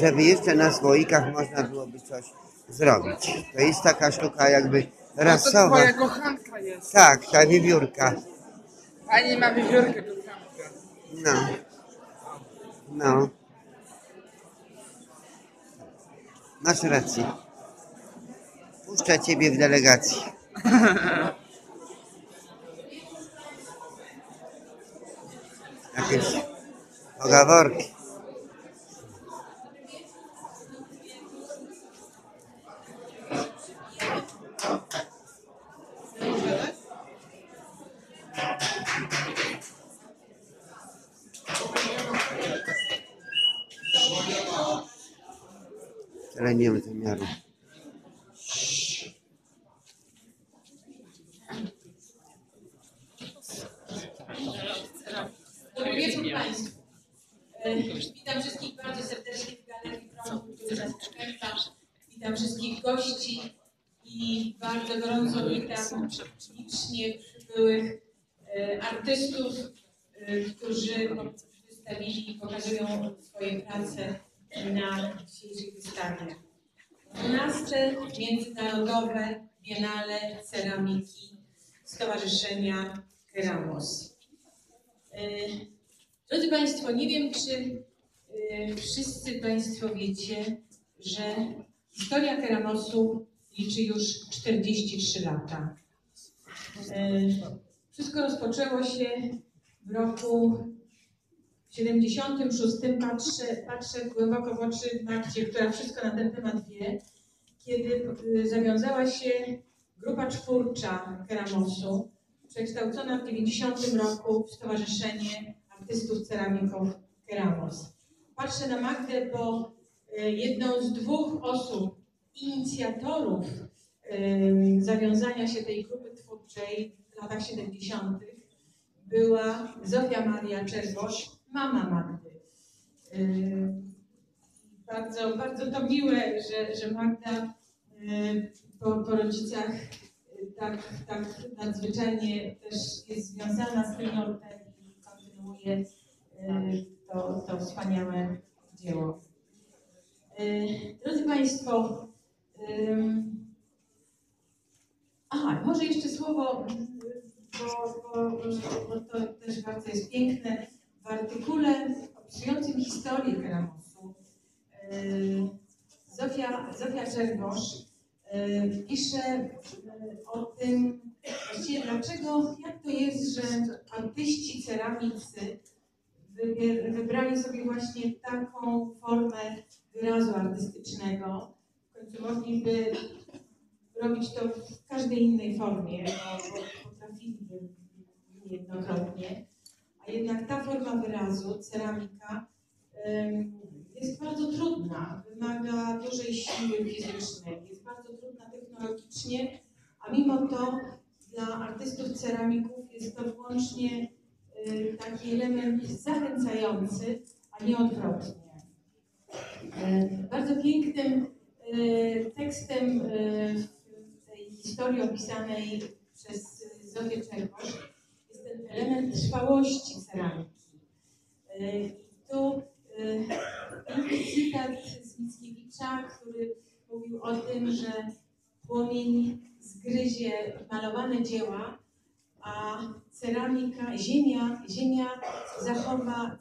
żeby jeszcze na słoikach można byłoby coś zrobić. To jest taka sztuka jakby No to rasowa. twoja kochanka jest. Tak, ta wiewiórka. Pani ma wiewiórkę kochankę. No. No. Masz rację. Puszczę ciebie w delegacji. Jakieś pogaworki. Ale nie mam zamiaru. Dobry wieczór Państwu. Witam wszystkich bardzo serdecznie w Galerii Prądu Kultury Zastępstwa. Witam wszystkich gości i bardzo gorąco witam licznie przybyłych e, artystów, e, którzy wystawili i pokazują swoje prace na dzisiejszej wystawie. 12 Międzynarodowe Biennale Ceramiki Stowarzyszenia Keramos. E, Drodzy Państwo, nie wiem, czy e, wszyscy Państwo wiecie, że historia Keramosu liczy już 43 lata. E, Wszystko rozpoczęło się w roku 76. Patrzę, patrzę głęboko w oczy Magdzie, która wszystko na ten temat wie, kiedy e, zawiązała się grupa czwórcza Keramosu, przekształcona w 90 roku w Stowarzyszenie Artystów Ceramików Keramos. Patrzę na Magdę, bo e, jedną z dwóch osób, inicjatorów e, zawiązania się tej grupy twórczej w latach 70. była Zofia Maria Czerwosz, mama Magdy. E, Bardzo, bardzo to miłe, że, że Magda e, po, po rodzicach e, tak, tak nadzwyczajnie też jest związana z tym nurtem i kontynuuje to, to wspaniałe dzieło. Drodzy Państwo, aha, może jeszcze słowo, bo, bo, bo to też bardzo jest piękne. W artykule opisującym historię Keramosu e, Zofia, Zofia Czerwosz e, pisze e, o tym, właściwie dlaczego, jak to jest, że artyści ceramicy wybrali sobie właśnie taką formę wyrazu artystycznego. W końcu mogliby robić to w każdej innej formie, bo, bo potrafiliby niejednokrotnie. A jednak ta forma wyrazu, ceramika, jest bardzo trudna, wymaga dużej siły fizycznej, jest bardzo trudna technologicznie, a mimo to dla artystów ceramików jest to wyłącznie taki element zachęcający, a nie odwrotnie. Y, Bardzo pięknym y, tekstem tej historii opisanej przez Zofię Czerwosz jest ten element trwałości ceramiki. I tu piękny cytat z Mickiewicza, który mówił o tym, że płomień zgryzie malowane dzieła, a ceramika, ziemia, ziemia zachowa